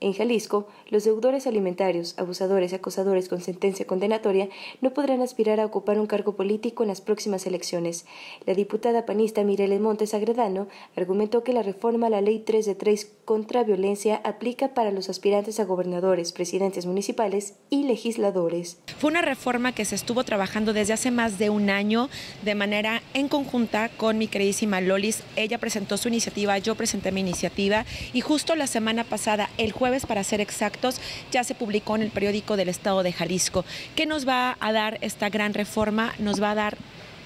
En Jalisco, los deudores alimentarios, abusadores y acosadores con sentencia condenatoria no podrán aspirar a ocupar un cargo político en las próximas elecciones. La diputada panista Mirele Montes Agredano argumentó que la reforma a la Ley 3 de 3 contra violencia aplica para los aspirantes a gobernadores, presidentes municipales y legisladores. Fue una reforma que se estuvo trabajando desde hace más de un año de manera en conjunta con mi queridísima Lolis. Ella presentó su iniciativa, yo presenté mi iniciativa y justo la semana pasada, el jueves para ser exactos, ya se publicó en el periódico del Estado de Jalisco. ¿Qué nos va a dar esta gran reforma? Nos va a dar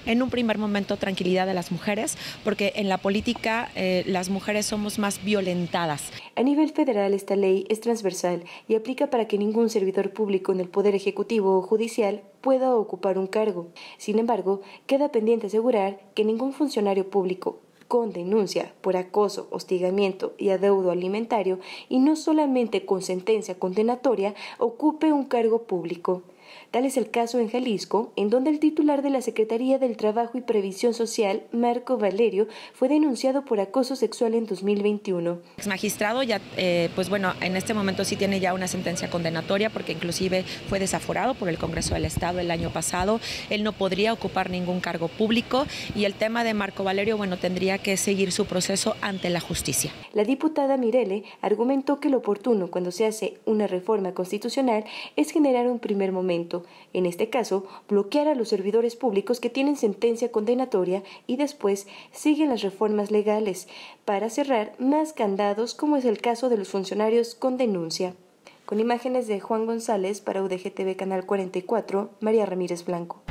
en un primer momento tranquilidad a las mujeres, porque en la política eh, las mujeres somos más violentadas. A nivel federal esta ley es transversal y aplica para que ningún servidor público en el Poder Ejecutivo o Judicial pueda ocupar un cargo. Sin embargo, queda pendiente asegurar que ningún funcionario público con denuncia por acoso, hostigamiento y adeudo alimentario y no solamente con sentencia condenatoria ocupe un cargo público. Tal es el caso en Jalisco, en donde el titular de la Secretaría del Trabajo y Previsión Social, Marco Valerio, fue denunciado por acoso sexual en 2021. El magistrado ya, eh, pues bueno, en este momento sí tiene ya una sentencia condenatoria porque inclusive fue desaforado por el Congreso del Estado el año pasado. Él no podría ocupar ningún cargo público y el tema de Marco Valerio, bueno, tendría que seguir su proceso ante la justicia. La diputada Mirele argumentó que lo oportuno cuando se hace una reforma constitucional es generar un primer momento en este caso, bloquear a los servidores públicos que tienen sentencia condenatoria y después siguen las reformas legales para cerrar más candados como es el caso de los funcionarios con denuncia. Con imágenes de Juan González para UDGTV Canal 44, María Ramírez Blanco.